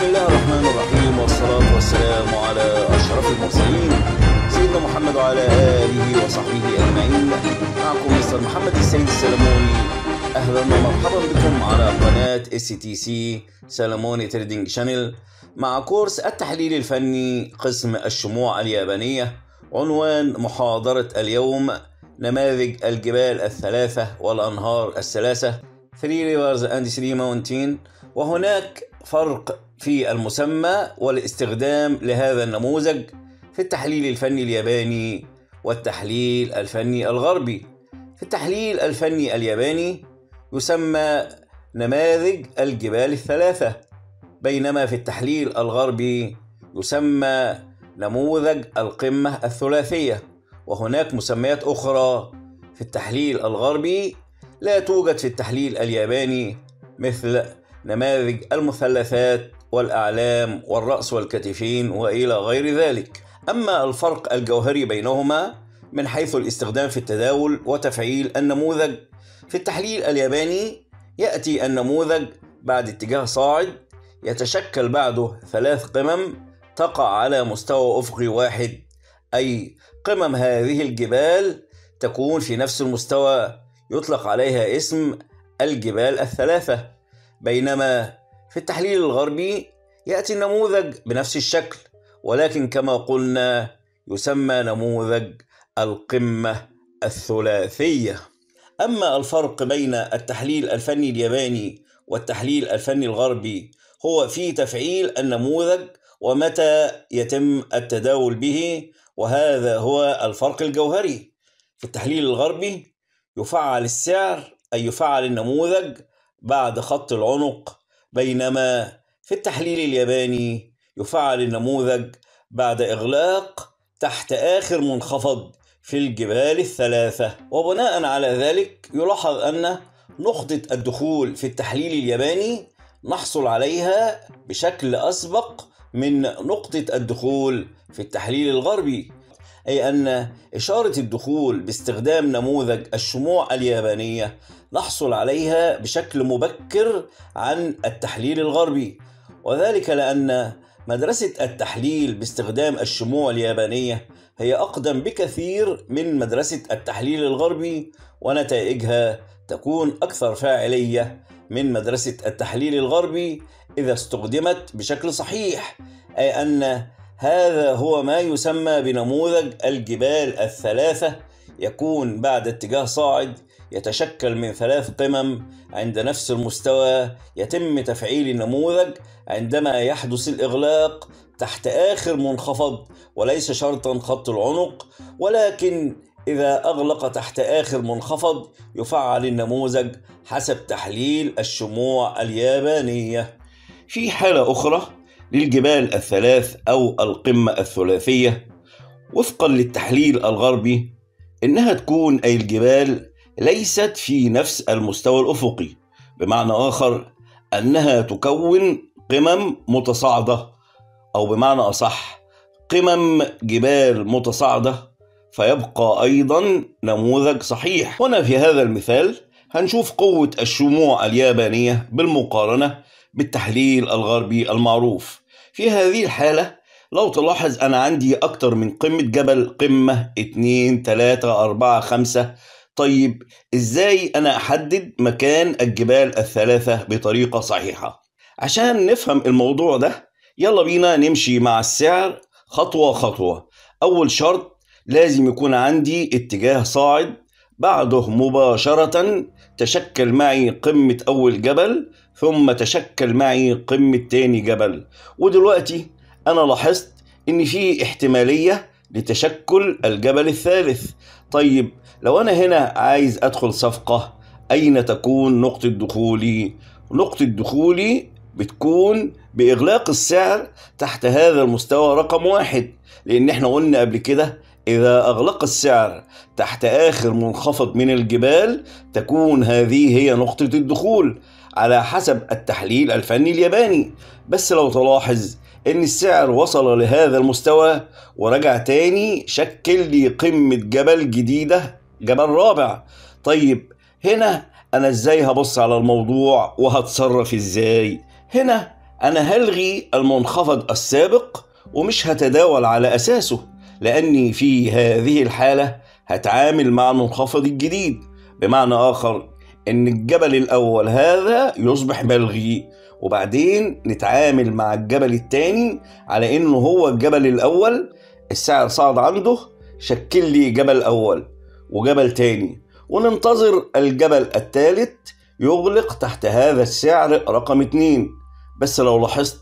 بسم الله الرحمن الرحيم والصلاة والسلام على أشرف المرسلين سيدنا محمد وعلى آله وصحبه أجمعين. معكم Mr. محمد السيد السلموني أهلا ومرحبا بكم على قناة STC سلموني Trading Channel مع course التحليل الفني قسم الشموع اليابانية عنوان محاضرة اليوم نماذج الجبال الثلاثة والأنهار الثلاثة. 3 rivers and 3 mountain وهناك فرق في المسمى والاستخدام لهذا النموذج في التحليل الفني الياباني والتحليل الفني الغربي. في التحليل الفني الياباني يسمى نماذج الجبال الثلاثة بينما في التحليل الغربي يسمى نموذج القمة الثلاثية وهناك مسميات أخرى في التحليل الغربي لا توجد في التحليل الياباني مثل نماذج المثلثات والأعلام والرأس والكتفين وإلى غير ذلك. أما الفرق الجوهري بينهما من حيث الاستخدام في التداول وتفعيل النموذج. في التحليل الياباني يأتي النموذج بعد اتجاه صاعد يتشكل بعده ثلاث قمم تقع على مستوى أفقي واحد. أي قمم هذه الجبال تكون في نفس المستوى يطلق عليها اسم الجبال الثلاثة. بينما في التحليل الغربي يأتي النموذج بنفس الشكل ولكن كما قلنا يسمى نموذج القمة الثلاثية. أما الفرق بين التحليل الفني الياباني والتحليل الفني الغربي هو في تفعيل النموذج ومتى يتم التداول به وهذا هو الفرق الجوهري. في التحليل الغربي يفعل السعر أي يفعل النموذج بعد خط العنق بينما في التحليل الياباني يفعل النموذج بعد إغلاق تحت آخر منخفض في الجبال الثلاثة. وبناء على ذلك يلاحظ أن نقطة الدخول في التحليل الياباني نحصل عليها بشكل أسبق من نقطة الدخول في التحليل الغربي. أي أن إشارة الدخول باستخدام نموذج الشموع اليابانية نحصل عليها بشكل مبكر عن التحليل الغربي. وذلك لأن مدرسة التحليل باستخدام الشموع اليابانية هي أقدم بكثير من مدرسة التحليل الغربي ونتائجها تكون أكثر فاعلية من مدرسة التحليل الغربي إذا استخدمت بشكل صحيح أي أن هذا هو ما يسمى بنموذج الجبال الثلاثة. يكون بعد اتجاه صاعد يتشكل من ثلاث قمم عند نفس المستوى. يتم تفعيل النموذج عندما يحدث الإغلاق تحت آخر منخفض وليس شرطا خط العنق. ولكن إذا أغلق تحت آخر منخفض يفعل النموذج حسب تحليل الشموع اليابانية. في حالة أخرى للجبال الثلاث أو القمة الثلاثية. وفقا للتحليل الغربي إنها تكون أي الجبال ليست في نفس المستوى الأفقي. بمعنى آخر أنها تكون قمم متصاعدة. أو بمعنى أصح قمم جبال متصاعدة. فيبقى أيضا نموذج صحيح. هنا في هذا المثال هنشوف قوة الشموع اليابانية بالمقارنة بالتحليل الغربي المعروف. في هذه الحالة لو تلاحظ أنا عندي أكتر من قمة جبل قمة اتنين تلاتة أربعة خمسة. طيب إزاي أنا أحدد مكان الجبال الثلاثة بطريقة صحيحة؟ عشان نفهم الموضوع ده يلا بينا نمشي مع السعر خطوة خطوة. أول شرط لازم يكون عندي اتجاه صاعد بعده مباشرة تشكل معي قمة أول جبل ثم تشكل معي قمة تاني جبل ودلوقتي أنا لاحظت إن في احتمالية لتشكل الجبل الثالث طيب لو أنا هنا عايز أدخل صفقة أين تكون نقطة دخولي؟ نقطة دخولي بتكون بإغلاق السعر تحت هذا المستوى رقم واحد لأن إحنا قلنا قبل كده إذا أغلق السعر تحت آخر منخفض من الجبال تكون هذه هي نقطة الدخول على حسب التحليل الفني الياباني. بس لو تلاحظ إن السعر وصل لهذا المستوى ورجع تاني شكل لي قمة جبل جديدة جبل رابع. طيب هنا أنا إزاي هبص على الموضوع وهتصرف إزاي؟ هنا أنا هلغي المنخفض السابق ومش هتداول على أساسه. لأني في هذه الحالة هتعامل مع المنخفض الجديد. بمعنى آخر إن الجبل الأول هذا يصبح ملغي وبعدين نتعامل مع الجبل الثاني على إنه هو الجبل الأول. السعر صعد عنده شكل لي جبل أول وجبل تاني وننتظر الجبل الثالث يغلق تحت هذا السعر رقم اتنين. بس لو لاحظت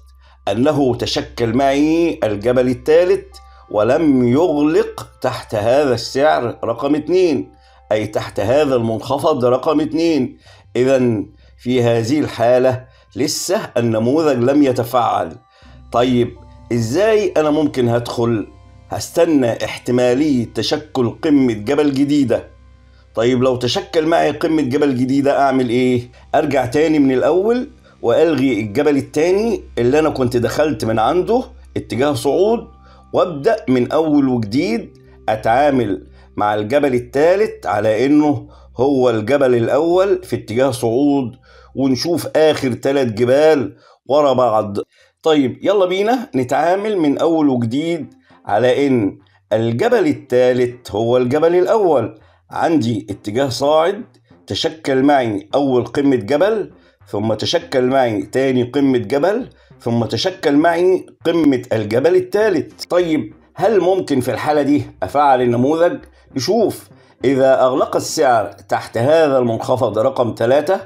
أنه تشكل معي الجبل الثالث ولم يغلق تحت هذا السعر رقم اتنين أي تحت هذا المنخفض رقم اتنين. إذا في هذه الحالة لسه النموذج لم يتفعل. طيب إزاي أنا ممكن هدخل هستنى احتمالية تشكل قمة جبل جديدة؟ طيب لو تشكل معي قمة جبل جديدة أعمل إيه؟ أرجع تاني من الأول وألغي الجبل التاني اللي أنا كنت دخلت من عنده اتجاه صعود وأبدأ من أول وجديد أتعامل مع الجبل الثالث على إنه هو الجبل الأول في اتجاه صعود ونشوف آخر ثلاث جبال ورا بعض. طيب يلا بينا نتعامل من أول وجديد على إن الجبل الثالث هو الجبل الأول. عندي اتجاه صاعد تشكل معي أول قمة جبل ثم تشكل معي تاني قمة جبل ثم تشكل معي قمة الجبل الثالث. طيب هل ممكن في الحالة دي أفعل النموذج؟ نشوف إذا أغلق السعر تحت هذا المنخفض رقم ثلاثة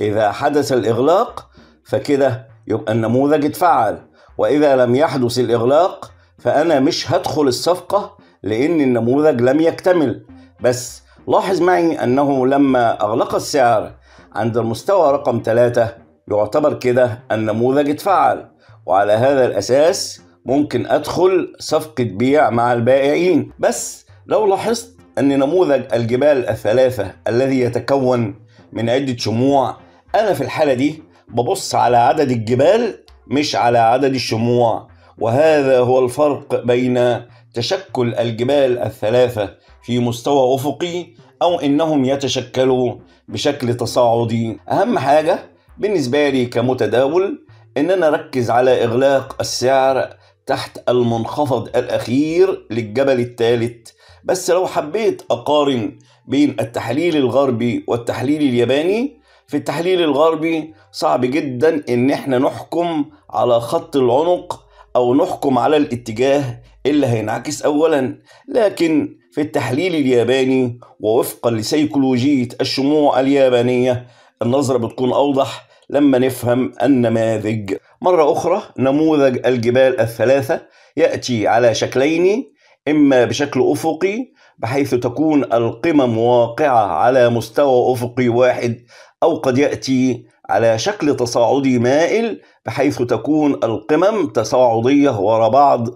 إذا حدث الإغلاق فكده يبقى النموذج اتفعل. وإذا لم يحدث الإغلاق فأنا مش هدخل الصفقة لأن النموذج لم يكتمل. بس لاحظ معي أنه لما أغلق السعر عند المستوى رقم ثلاثة يعتبر كده النموذج اتفعل. وعلى هذا الأساس ممكن أدخل صفقة بيع مع البائعين. بس لو لاحظت أن نموذج الجبال الثلاثة الذي يتكون من عدة شموع أنا في الحالة دي ببص على عدد الجبال مش على عدد الشموع. وهذا هو الفرق بين تشكل الجبال الثلاثة في مستوى أفقي أو إنهم يتشكلوا بشكل تصاعدي. أهم حاجة بالنسبة لي كمتداول إن أنا أركز على إغلاق السعر تحت المنخفض الأخير للجبل الثالث. بس لو حبيت أقارن بين التحليل الغربي والتحليل الياباني في التحليل الغربي صعب جدا إن إحنا نحكم على خط العنق أو نحكم على الاتجاه اللي هينعكس أولا. لكن في التحليل الياباني ووفقا لسيكولوجية الشموع اليابانية النظرة بتكون أوضح لما نفهم النماذج مرة أخرى نموذج الجبال الثلاثة يأتي على شكلين إما بشكل أفقي بحيث تكون القمم واقعة على مستوى أفقي واحد أو قد يأتي على شكل تصاعدي مائل بحيث تكون القمم تصاعدية وراء بعض.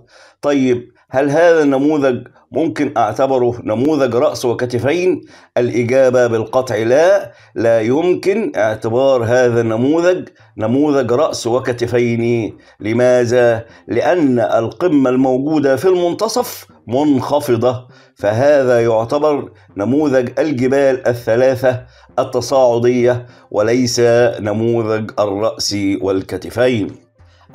طيب هل هذا النموذج ممكن أعتبره نموذج رأس وكتفين. الإجابة بالقطع لا. لا يمكن اعتبار هذا النموذج نموذج رأس وكتفين. لماذا؟ لأن القمة الموجودة في المنتصف منخفضة فهذا يعتبر نموذج الجبال الثلاثة التصاعدية وليس نموذج الرأس والكتفين.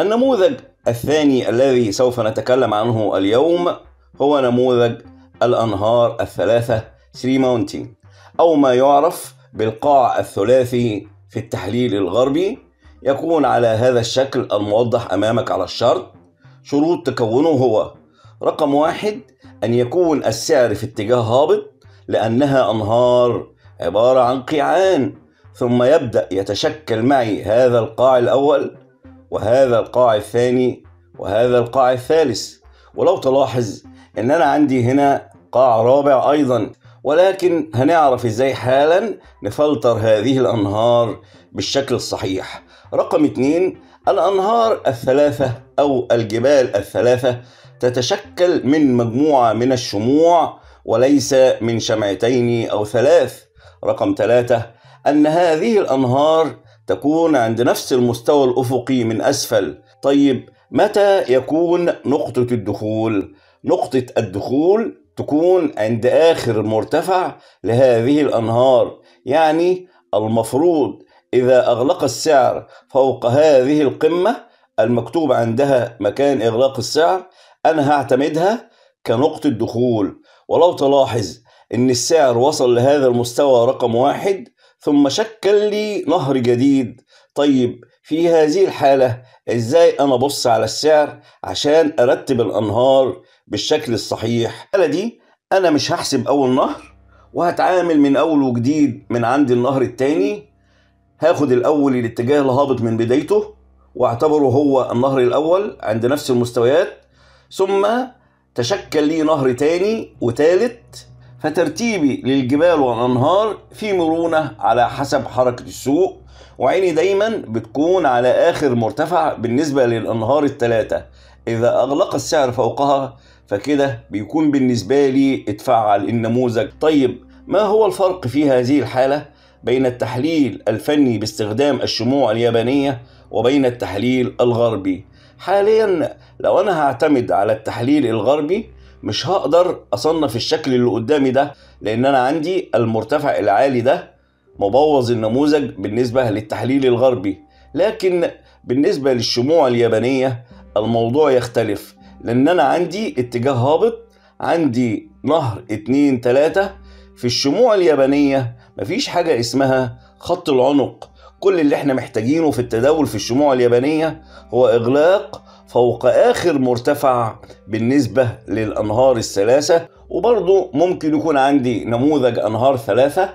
النموذج الثاني الذي سوف نتكلم عنه اليوم هو نموذج الأنهار الثلاثة ثري ماونتين أو ما يعرف بالقاع الثلاثي في التحليل الغربي. يكون على هذا الشكل الموضح أمامك على الشرط. شروط تكونه هو رقم واحد أن يكون السعر في اتجاه هابط لأنها أنهار عبارة عن قيعان. ثم يبدأ يتشكل معي هذا القاع الأول وهذا القاع الثاني وهذا القاع الثالث. ولو تلاحظ إن أنا عندي هنا قاع رابع أيضا ولكن هنعرف إزاي حالا نفلتر هذه الأنهار بالشكل الصحيح. رقم اتنين الأنهار الثلاثة أو الجبال الثلاثة تتشكل من مجموعة من الشموع وليس من شمعتين أو ثلاث. رقم ثلاثة أن هذه الأنهار تكون عند نفس المستوى الأفقي من أسفل. طيب متى يكون نقطة الدخول؟ نقطة الدخول تكون عند آخر مرتفع لهذه الأنهار يعني المفروض إذا أغلق السعر فوق هذه القمة المكتوب عندها مكان إغلاق السعر أنا هعتمدها كنقطة دخول. ولو تلاحظ إن السعر وصل لهذا المستوى رقم واحد ثم شكل لي نهر جديد. طيب في هذه الحالة إزاي أنا أبص على السعر عشان أرتب الأنهار؟ بالشكل الصحيح. دي أنا مش هحسب أول نهر وهتعامل من أول وجديد من عند النهر التاني. هاخد الأول الاتجاه الهابط من بدايته واعتبره هو النهر الأول عند نفس المستويات ثم تشكل لي نهر تاني وتالت. فترتيبي للجبال والأنهار في مرونة على حسب حركة السوق وعيني دايما بتكون على آخر مرتفع بالنسبة للأنهار الثلاثة إذا أغلق السعر فوقها فكده بيكون بالنسبة لي اتفعل النموذج. طيب ما هو الفرق في هذه الحالة بين التحليل الفني باستخدام الشموع اليابانية وبين التحليل الغربي؟ حاليا لو أنا هعتمد على التحليل الغربي مش هقدر أصنف الشكل اللي قدامي ده لأن أنا عندي المرتفع العالي ده مبوظ النموذج بالنسبة للتحليل الغربي. لكن بالنسبة للشموع اليابانية الموضوع يختلف. لأن أنا عندي اتجاه هابط عندي نهر اتنين تلاتة في الشموع اليابانية مفيش حاجة اسمها خط العنق. كل اللي إحنا محتاجينه في التداول في الشموع اليابانية هو إغلاق فوق آخر مرتفع بالنسبة للأنهار الثلاثة وبرضه ممكن يكون عندي نموذج أنهار ثلاثة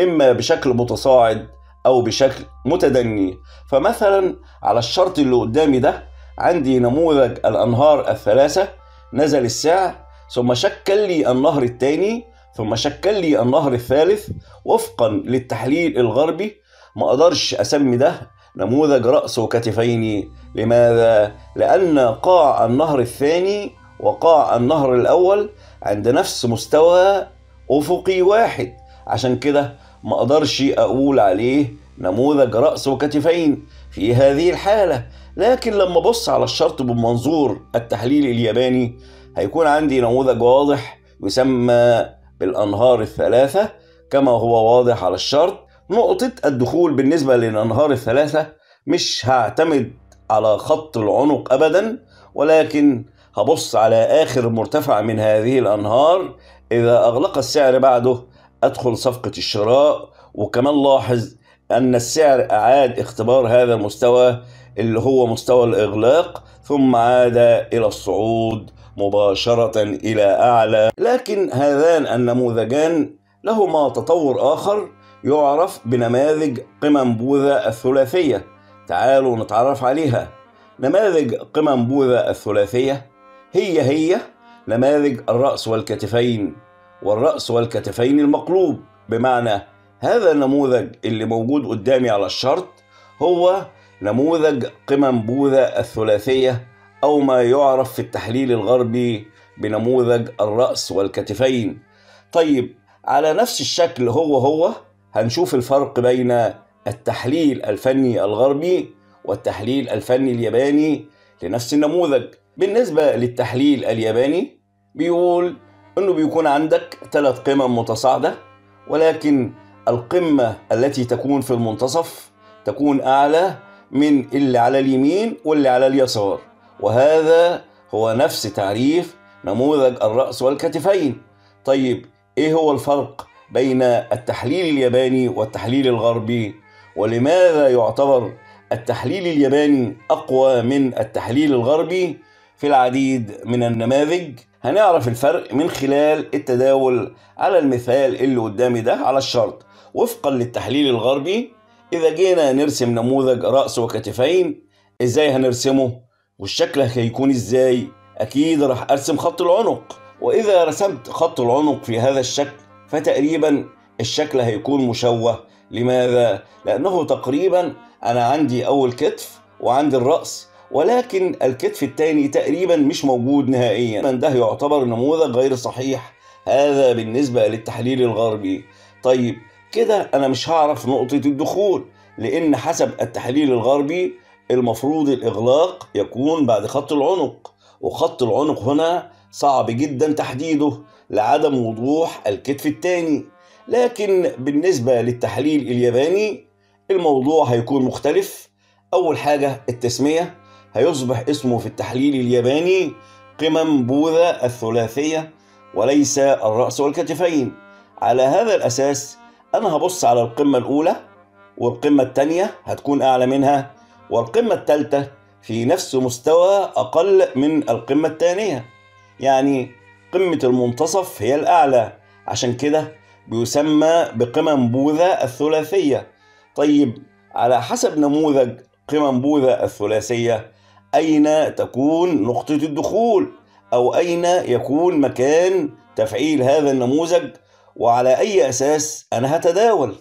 إما بشكل متصاعد أو بشكل متدني. فمثلا على الشرط اللي قدامي ده عندي نموذج الأنهار الثلاثة. نزل السعر ثم شكل لي النهر الثاني ثم شكل لي النهر الثالث. وفقا للتحليل الغربي ما أقدرش أسمي ده نموذج رأس وكتفين لماذا؟ لأن قاع النهر الثاني وقاع النهر الأول عند نفس مستوى أفقي واحد. عشان كده ما أقدرش أقول عليه نموذج رأس وكتفين في هذه الحالة. لكن لما أبص على الشرط بمنظور التحليل الياباني هيكون عندي نموذج واضح يسمى بالأنهار الثلاثة كما هو واضح على الشرط. نقطة الدخول بالنسبة للأنهار الثلاثة مش هعتمد على خط العنق أبدا ولكن هبص على آخر مرتفع من هذه الأنهار. إذا أغلق السعر بعده أدخل صفقة الشراء وكمان لاحظ أن السعر أعاد اختبار هذا المستوى اللي هو مستوى الإغلاق ثم عاد إلى الصعود مباشرة إلى أعلى. لكن هذان النموذجان لهما تطور آخر يعرف بنماذج قمم بوذا الثلاثية. تعالوا نتعرف عليها. نماذج قمم بوذا الثلاثية هي هي نماذج الرأس والكتفين والرأس والكتفين المقلوب بمعنى هذا النموذج اللي موجود قدامي على الشرط هو نموذج قمم بوذا الثلاثية أو ما يعرف في التحليل الغربي بنموذج الرأس والكتفين. طيب على نفس الشكل هو هو هنشوف الفرق بين التحليل الفني الغربي والتحليل الفني الياباني لنفس النموذج. بالنسبة للتحليل الياباني بيقول إنه بيكون عندك ثلاث قمم متصاعدة ولكن القمة التي تكون في المنتصف تكون أعلى من اللي على اليمين واللي على اليسار. وهذا هو نفس تعريف نموذج الرأس والكتفين. طيب إيه هو الفرق بين التحليل الياباني والتحليل الغربي؟ ولماذا يعتبر التحليل الياباني أقوى من التحليل الغربي؟ في العديد من النماذج هنعرف الفرق من خلال التداول على المثال اللي قدامي ده على الشرط. وفقا للتحليل الغربي إذا جينا نرسم نموذج رأس وكتفين إزاي هنرسمه؟ والشكل هيكون إزاي؟ أكيد راح أرسم خط العنق. وإذا رسمت خط العنق في هذا الشكل فتقريبا الشكل هيكون مشوه. لماذا؟ لأنه تقريبا أنا عندي أول كتف وعندي الرأس ولكن الكتف الثاني تقريبا مش موجود نهائيا. ده يعتبر نموذج غير صحيح. هذا بالنسبة للتحليل الغربي. طيب كده أنا مش هعرف نقطة الدخول لأن حسب التحليل الغربي المفروض الإغلاق يكون بعد خط العنق وخط العنق هنا صعب جدا تحديده لعدم وضوح الكتف الثاني لكن بالنسبة للتحليل الياباني الموضوع هيكون مختلف. أول حاجة التسمية هيصبح اسمه في التحليل الياباني قمم بوذا الثلاثية وليس الرأس والكتفين. على هذا الأساس أنا هبص على القمة الأولى والقمة الثانية هتكون أعلى منها والقمة الثالثة في نفس مستوى أقل من القمة الثانية يعني قمة المنتصف هي الأعلى عشان كده بيسمى بقمم بوذا الثلاثية. طيب على حسب نموذج قمم بوذا الثلاثية أين تكون نقطة الدخول؟ أو أين يكون مكان تفعيل هذا النموذج وعلى أي أساس أنا هتداول.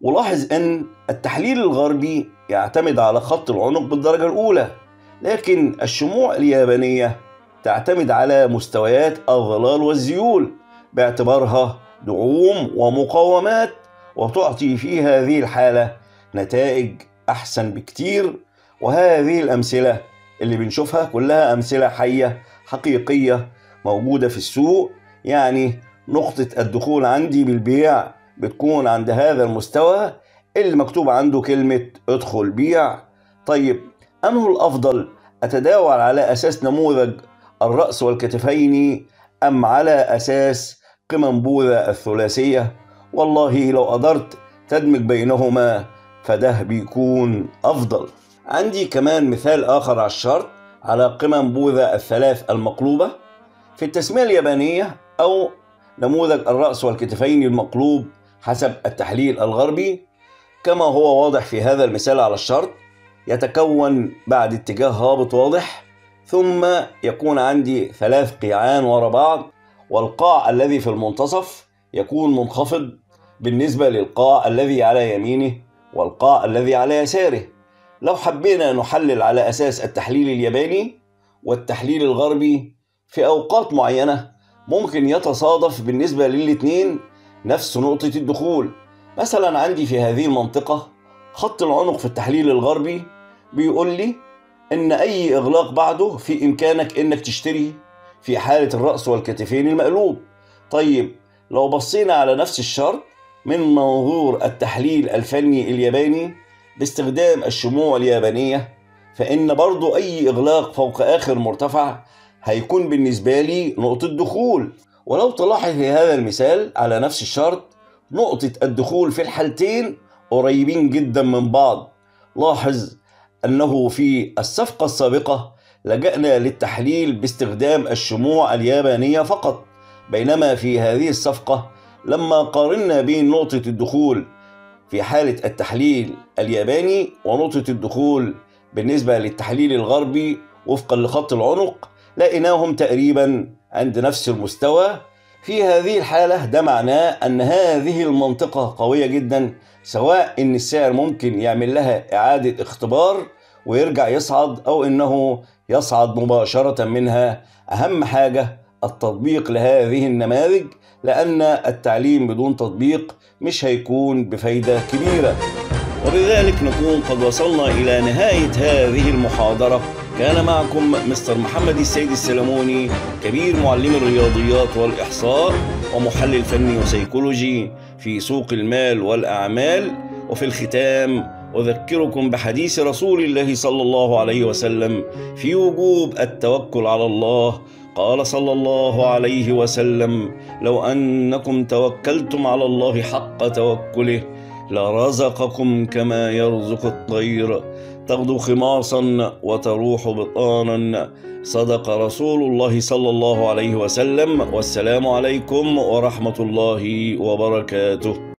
ولاحظ أن التحليل الغربي يعتمد على خط العنق بالدرجة الأولى لكن الشموع اليابانية تعتمد على مستويات الظلال والزيول باعتبارها دعوم ومقاومات وتعطي في هذه الحالة نتائج أحسن بكتير. وهذه الأمثلة اللي بنشوفها كلها أمثلة حية حقيقية موجودة في السوق يعني نقطة الدخول عندي بالبيع بتكون عند هذا المستوى. اللي مكتوب عنده كلمة ادخل بيع. طيب أنه الأفضل أتداول على أساس نموذج الرأس والكتفين أم على أساس قمم بوذا الثلاثية؟ والله لو قدرت تدمج بينهما فده بيكون أفضل. عندي كمان مثال آخر على الشرط على قمم بوذا الثلاث المقلوبة. في التسمية اليابانية أو نموذج الرأس والكتفين المقلوب حسب التحليل الغربي. كما هو واضح في هذا المثال على الشرط يتكون بعد اتجاه هابط واضح ثم يكون عندي ثلاث قيعان ورا بعض والقاع الذي في المنتصف يكون منخفض بالنسبة للقاع الذي على يمينه والقاع الذي على يساره. لو حبينا نحلل على أساس التحليل الياباني والتحليل الغربي في أوقات معينة ممكن يتصادف بالنسبة للاتنين نفس نقطة الدخول. مثلا عندي في هذه المنطقة خط العنق في التحليل الغربي بيقول لي إن أي إغلاق بعده في إمكانك إنك تشتري في حالة الرأس والكتفين المقلوب. طيب لو بصينا على نفس الشرط من منظور التحليل الفني الياباني باستخدام الشموع اليابانية فإن برضو أي إغلاق فوق آخر مرتفع هيكون بالنسبة لي نقطة دخول. ولو تلاحظ في هذا المثال على نفس الشرط نقطة الدخول في الحالتين قريبين جدا من بعض. لاحظ أنه في الصفقة السابقة لجأنا للتحليل باستخدام الشموع اليابانية فقط. بينما في هذه الصفقة لما قارنا بين نقطة الدخول في حالة التحليل الياباني ونقطة الدخول بالنسبة للتحليل الغربي وفقا لخط العنق لقيناهم تقريبا عند نفس المستوى في هذه الحالة. ده معناه أن هذه المنطقة قوية جدا سواء أن السعر ممكن يعمل لها إعادة اختبار ويرجع يصعد أو أنه يصعد مباشرة منها. أهم حاجة التطبيق لهذه النماذج لأن التعليم بدون تطبيق مش هيكون بفايدة كبيرة. وبذلك نكون قد وصلنا إلى نهاية هذه المحاضرة. كان معكم مستر محمد السيد السلموني كبير معلم الرياضيات والإحصاء ومحلل فني وسيكولوجي في سوق المال والأعمال. وفي الختام أذكركم بحديث رسول الله صلى الله عليه وسلم في وجوب التوكل على الله. قال صلى الله عليه وسلم لو أنكم توكلتم على الله حق توكله لرزقكم كما يرزق الطير. تغدو خماصا وتروح بطانا. صدق رسول الله صلى الله عليه وسلم. والسلام عليكم ورحمة الله وبركاته.